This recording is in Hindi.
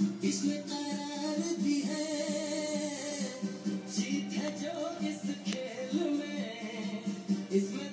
इसमें तैयारी है। जीत जो इस खेल में। इसमें